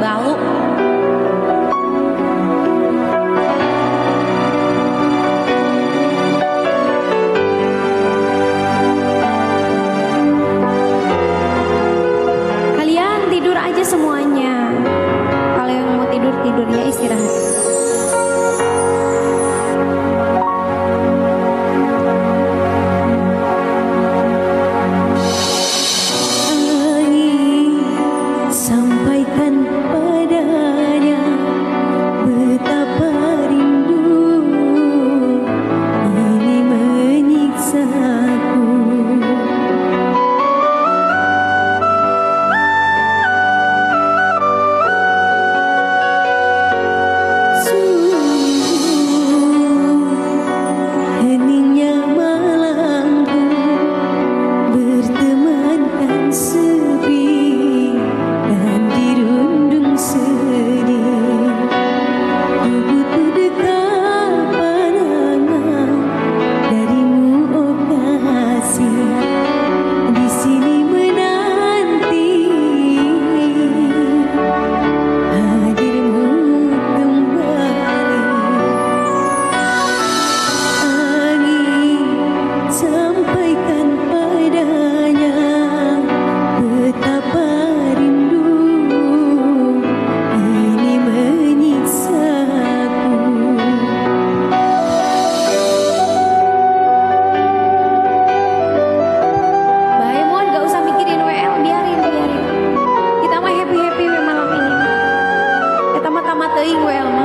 bau. mata ingwe elma